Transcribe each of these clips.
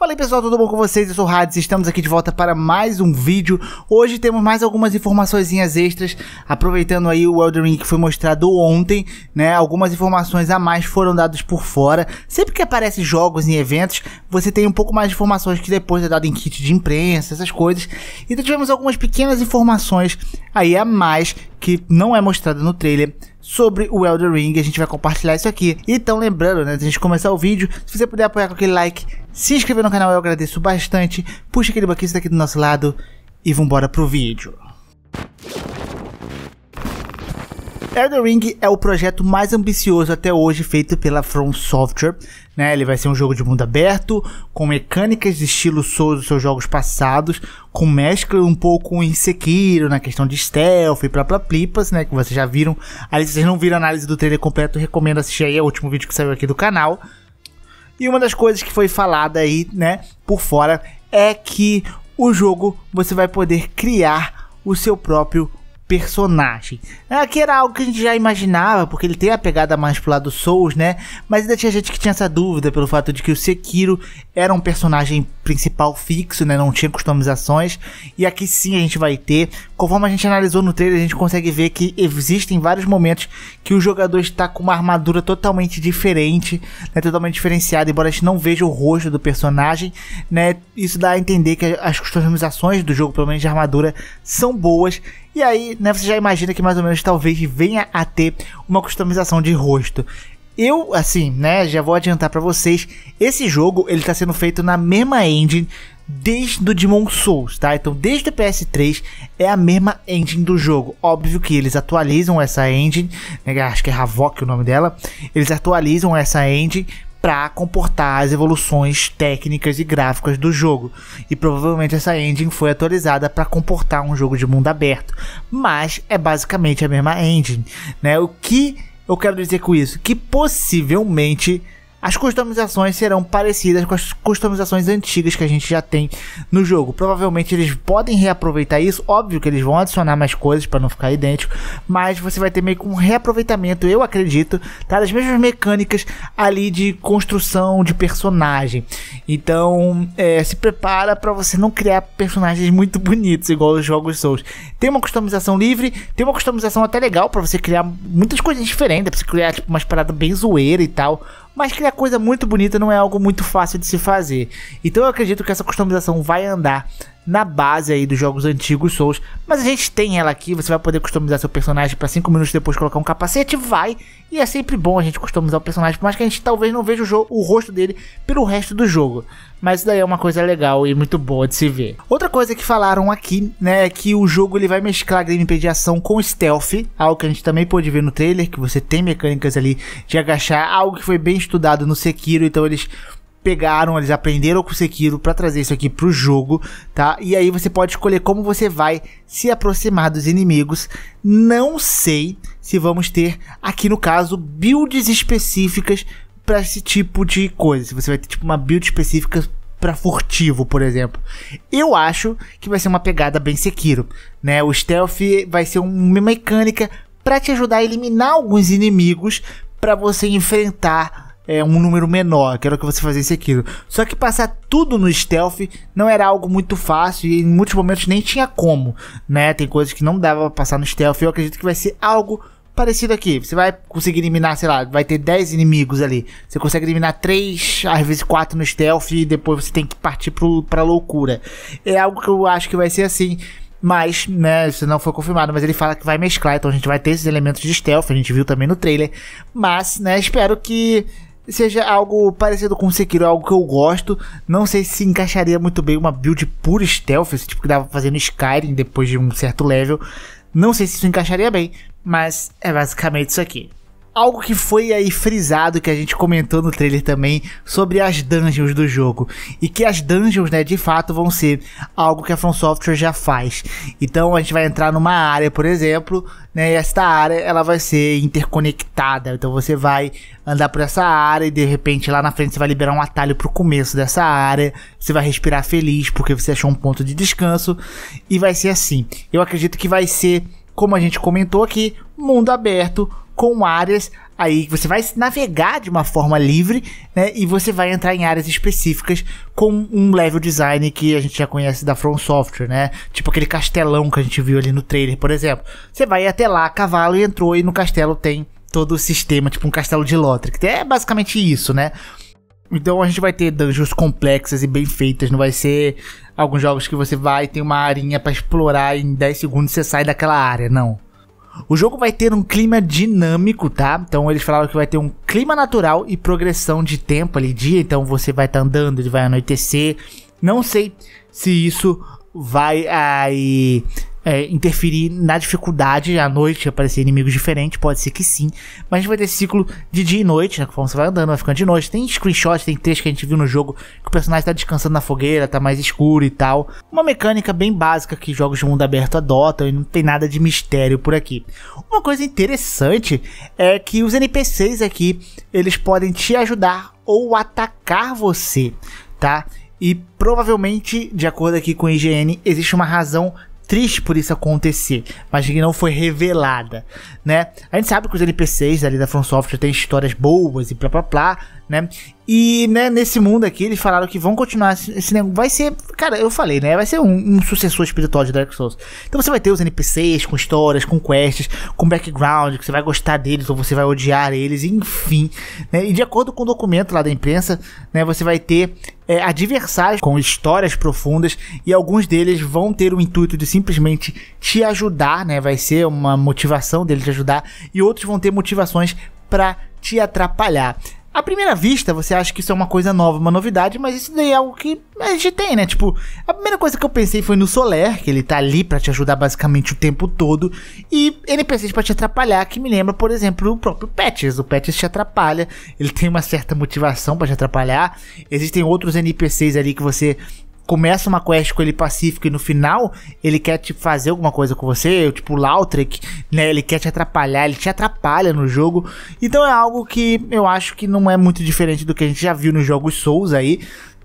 Fala aí pessoal, tudo bom com vocês? Eu sou o Hades e estamos aqui de volta para mais um vídeo. Hoje temos mais algumas informações extras, aproveitando aí o Elden Ring que foi mostrado ontem, né? Algumas informações a mais foram dadas por fora. Sempre que aparecem jogos em eventos, você tem um pouco mais de informações que depois é dado em kit de imprensa, essas coisas. Então tivemos algumas pequenas informações aí a mais que não é mostrada no trailer sobre o Elden Ring. A gente vai compartilhar isso aqui. Então, lembrando, né, a gente começar o vídeo, se você puder apoiar com aquele like, se inscrever no canal, eu agradeço bastante. Puxa aquele baquista aqui do nosso lado e vambora pro vídeo. Elden Ring é o projeto mais ambicioso até hoje feito pela From Software. Né? Ele vai ser um jogo de mundo aberto, com mecânicas de estilo Souls dos seus jogos passados, com mescla um pouco em Sekiro, na questão de stealth e própria plipas, né? Que vocês já viram. Ali, se vocês não viram a análise do trailer completo, recomendo assistir aí, é o último vídeo que saiu aqui do canal. E uma das coisas que foi falada aí, né, por fora, é que o jogo você vai poder criar o seu próprio personagem. Aqui era algo que a gente já imaginava, porque ele tem a pegada mais pro lado Souls, né? Mas ainda tinha gente que tinha essa dúvida pelo fato de que o Sekiro era um personagem principal fixo, né? Não tinha customizações. E aqui sim a gente vai ter. Conforme a gente analisou no trailer, a gente consegue ver que existem vários momentos que o jogador está com uma armadura totalmente diferente, né? Totalmente diferenciada, embora a gente não veja o rosto do personagem, né? Isso dá a entender que as customizações do jogo, pelo menos de armadura, são boas e aí, né, você já imagina que mais ou menos talvez venha a ter uma customização de rosto. Eu, assim, né, já vou adiantar para vocês, esse jogo ele tá sendo feito na mesma engine desde o Demon Souls, tá? Então, desde o PS3 é a mesma engine do jogo. Óbvio que eles atualizam essa engine, né, acho que é Havok o nome dela. Eles atualizam essa engine para comportar as evoluções técnicas e gráficas do jogo. E provavelmente essa engine foi atualizada para comportar um jogo de mundo aberto, mas é basicamente a mesma engine, né? O que eu quero dizer com isso? Que possivelmente as customizações serão parecidas com as customizações antigas que a gente já tem no jogo. Provavelmente eles podem reaproveitar isso, óbvio que eles vão adicionar mais coisas para não ficar idêntico, mas você vai ter meio que um reaproveitamento, eu acredito, tá? das mesmas mecânicas ali de construção de personagem. Então, é, se prepara para você não criar personagens muito bonitos igual os jogos Souls. Tem uma customização livre, tem uma customização até legal para você criar muitas coisas diferentes, para você criar tipo umas paradas bem zoeira e tal mas criar coisa muito bonita não é algo muito fácil de se fazer. Então eu acredito que essa customização vai andar na base aí dos jogos antigos Souls, mas a gente tem ela aqui, você vai poder customizar seu personagem para 5 minutos depois colocar um capacete, vai, e é sempre bom a gente customizar o personagem, por mais que a gente talvez não veja o, jogo, o rosto dele pelo resto do jogo. Mas isso daí é uma coisa legal e muito boa de se ver. Outra coisa que falaram aqui, né, é que o jogo ele vai mesclar gameplay de ação com stealth, algo que a gente também pôde ver no trailer, que você tem mecânicas ali de agachar, algo que foi bem estudado no Sekiro, então eles pegaram, eles aprenderam com o Sekiro para trazer isso aqui pro jogo, tá? E aí você pode escolher como você vai se aproximar dos inimigos. Não sei se vamos ter aqui no caso builds específicas para esse tipo de coisa. Se você vai ter tipo uma build específica para furtivo, por exemplo. Eu acho que vai ser uma pegada bem Sekiro, né? O stealth vai ser uma mecânica para te ajudar a eliminar alguns inimigos para você enfrentar é, um número menor, que era o que você fazia isso aquilo. Só que passar tudo no stealth não era algo muito fácil e em muitos momentos nem tinha como, né? Tem coisas que não dava pra passar no stealth. Eu acredito que vai ser algo parecido aqui. Você vai conseguir eliminar, sei lá, vai ter 10 inimigos ali. Você consegue eliminar 3, às vezes 4 no stealth e depois você tem que partir pro, pra loucura. É algo que eu acho que vai ser assim. Mas, né, isso não foi confirmado, mas ele fala que vai mesclar, então a gente vai ter esses elementos de stealth, a gente viu também no trailer. Mas, né, espero que seja algo parecido com Sekiro, algo que eu gosto. Não sei se encaixaria muito bem uma build pura stealth, esse tipo que dava fazendo Skyrim depois de um certo level. Não sei se isso encaixaria bem, mas é basicamente isso aqui. Algo que foi aí frisado que a gente comentou no trailer também sobre as dungeons do jogo e que as dungeons, né, de fato vão ser algo que a From Software já faz. Então a gente vai entrar numa área, por exemplo, né, e esta área ela vai ser interconectada. Então você vai andar por essa área e de repente lá na frente você vai liberar um atalho para o começo dessa área. Você vai respirar feliz porque você achou um ponto de descanso e vai ser assim. Eu acredito que vai ser como a gente comentou aqui, mundo aberto com áreas aí você vai navegar de uma forma livre, né? E você vai entrar em áreas específicas com um level design que a gente já conhece da From Software, né? Tipo aquele castelão que a gente viu ali no trailer, por exemplo. Você vai até lá, cavalo e entrou e no castelo tem todo o sistema, tipo um castelo de Lothric. É basicamente isso, né? Então a gente vai ter dungeons complexas e bem feitas, não vai ser alguns jogos que você vai ter uma arinha para explorar e em 10 segundos você sai daquela área, não. O jogo vai ter um clima dinâmico, tá? Então eles falaram que vai ter um clima natural e progressão de tempo ali, dia, então você vai estar tá andando, ele vai anoitecer. Não sei se isso vai aí é, interferir na dificuldade à noite, aparecer inimigos diferentes, pode ser que sim. Mas a gente vai ter ciclo de dia e noite, né? Conforme você vai andando, vai ficando de noite. Tem screenshots, tem texto que a gente viu no jogo que o personagem tá descansando na fogueira, tá mais escuro e tal. Uma mecânica bem básica que jogos de mundo aberto adotam e não tem nada de mistério por aqui. Uma coisa interessante é que os NPCs aqui, eles podem te ajudar ou atacar você, tá? E provavelmente, de acordo aqui com o IGN, existe uma razão triste por isso acontecer, mas que não foi revelada, né? A gente sabe que os NPCs ali da From Software têm histórias boas e blá blá blá, né? E né, nesse mundo aqui eles falaram que vão continuar esse negócio. Vai ser, cara, eu falei, né? Vai ser um, um, sucessor espiritual de Dark Souls. Então você vai ter os NPCs com histórias, com quests, com background, que você vai gostar deles ou você vai odiar eles, enfim. Né? E de acordo com o documento lá da imprensa, né, você vai ter é, adversários com histórias profundas e alguns deles vão ter o intuito de simplesmente te ajudar, né? Vai ser uma motivação deles te ajudar e outros vão ter motivações para te atrapalhar. À primeira vista, você acha que isso é uma coisa nova, uma novidade, mas isso daí é algo que a gente tem, né? Tipo, a primeira coisa que eu pensei foi no Soler, que ele tá ali para te ajudar basicamente o tempo todo, e NPCs para te atrapalhar, que me lembra, por exemplo, o próprio Patches. O Patches te atrapalha, ele tem uma certa motivação para te atrapalhar. Existem outros NPCs ali que você começa uma quest com ele pacífico e no final ele quer te fazer alguma coisa com você, tipo o Lautrec, né? Ele quer te atrapalhar, ele te atrapalha no jogo. Então é algo que eu acho que não é muito diferente do que a gente já viu nos jogos Souls aí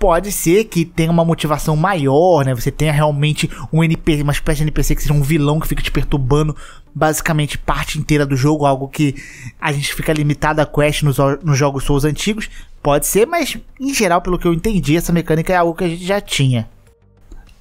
pode ser que tenha uma motivação maior, né? Você tenha realmente um NPC, uma espécie de NPC que seja um vilão que fica te perturbando basicamente parte inteira do jogo, algo que a gente fica limitado a quest nos, nos jogos Souls antigos. Pode ser, mas em geral, pelo que eu entendi, essa mecânica é algo que a gente já tinha.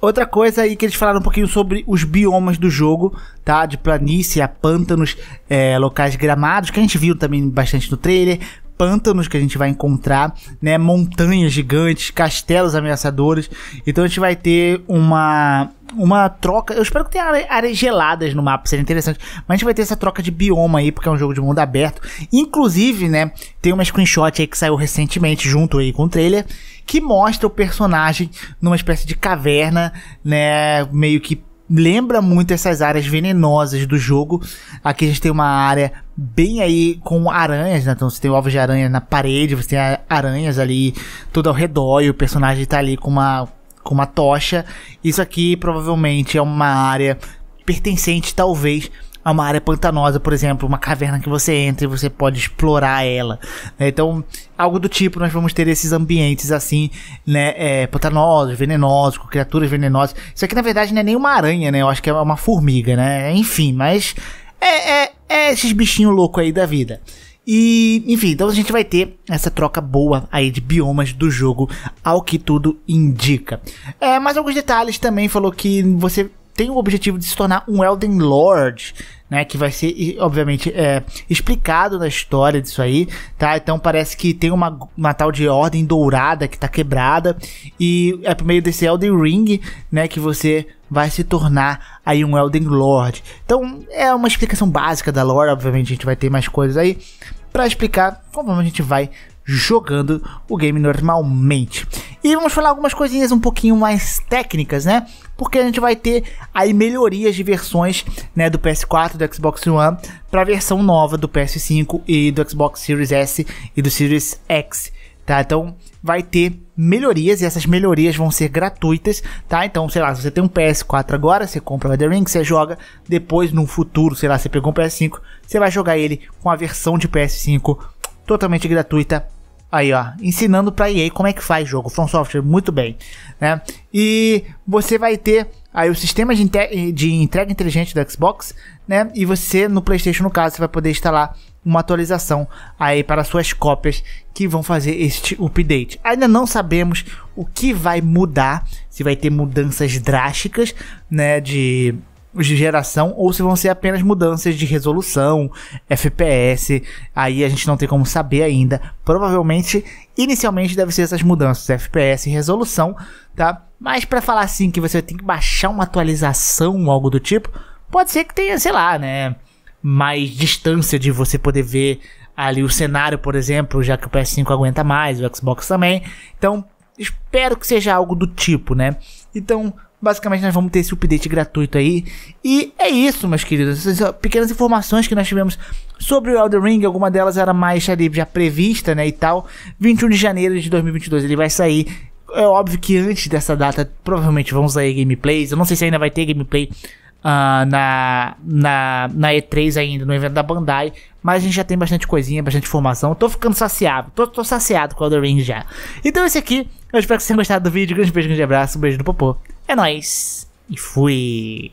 Outra coisa aí que eles falaram um pouquinho sobre os biomas do jogo, tá? De planície a pântanos, é, locais gramados, que a gente viu também bastante no trailer, pântanos que a gente vai encontrar, né? Montanhas gigantes, castelos ameaçadores. Então a gente vai ter uma uma troca. Eu espero que tenha áreas geladas no mapa, seria interessante. Mas a gente vai ter essa troca de bioma aí, porque é um jogo de mundo aberto. Inclusive, né, tem uma screenshot aí que saiu recentemente junto aí com o trailer, que mostra o personagem numa espécie de caverna, né, meio que lembra muito essas áreas venenosas do jogo. Aqui a gente tem uma área bem aí com aranhas, né? Então você tem ovos de aranha na parede, você tem aranhas ali tudo ao redor e o personagem tá ali com uma com uma tocha. Isso aqui provavelmente é uma área pertencente talvez a uma área pantanosa, por exemplo, uma caverna que você entra e você pode explorar ela. Né? Então, algo do tipo, nós vamos ter esses ambientes assim, né, é, pantanosos, venenosos, com criaturas venenosas. Isso aqui na verdade não é nem uma aranha, né? Eu acho que é uma formiga, né? Enfim, mas é, é, é esses bichinhos loucos aí da vida. E, enfim, então a gente vai ter essa troca boa aí de biomas do jogo, ao que tudo indica. É, mais alguns detalhes também falou que você tem o objetivo de se tornar um Elden Lord, né, que vai ser, obviamente, é, explicado na história disso aí, tá? Então parece que tem uma, uma tal de ordem dourada que tá quebrada e é por meio desse Elden Ring, né, que você vai se tornar aí um Elden Lord. Então é uma explicação básica da lore, obviamente a gente vai ter mais coisas aí para explicar como a gente vai jogando o game normalmente. E vamos falar algumas coisinhas um pouquinho mais técnicas, né? Porque a gente vai ter aí melhorias de versões, né, do PS4, do Xbox One para a versão nova do PS5 e do Xbox Series S e do Series X, tá? Então vai ter melhorias e essas melhorias vão ser gratuitas, tá? Então, sei lá, se você tem um PS4 agora, você compra o Elden Ring, você joga, depois no futuro, sei lá, você pegou um PS5, você vai jogar ele com a versão de PS5 totalmente gratuita Aí, ó, ensinando pra EA como é que faz jogo. From Software, muito bem, né? E você vai ter aí o sistema de, de entrega inteligente do Xbox, né? E você, no PlayStation, no caso, você vai poder instalar uma atualização aí para suas cópias que vão fazer este update. Ainda não sabemos o que vai mudar, se vai ter mudanças drásticas, né, de de geração ou se vão ser apenas mudanças de resolução, FPS. Aí a gente não tem como saber ainda. Provavelmente, inicialmente deve ser essas mudanças, FPS e resolução, tá? Mas para falar assim que você tem que baixar uma atualização ou algo do tipo, pode ser que tenha, sei lá, né, mais distância de você poder ver ali o cenário, por exemplo, já que o PS5 aguenta mais, o Xbox também. Então, espero que seja algo do tipo, né? Então, basicamente nós vamos ter esse update gratuito aí. E é isso, meus queridos. Essas pequenas informações que nós tivemos sobre o Elden Ring, alguma delas era mais ali, já prevista, né, e tal. 21 de janeiro de 2022 ele vai sair. É óbvio que antes dessa data provavelmente vão sair gameplays. Eu não sei se ainda vai ter gameplay uh, na, na, na E3 ainda, no evento da Bandai. Mas a gente já tem bastante coisinha, bastante informação. Eu tô ficando saciado, tô, tô saciado com o Elden Ring já. Então esse aqui, eu espero que vocês tenham gostado do vídeo. Grande beijo, grande abraço, um beijo no popô. É nóis. E fui.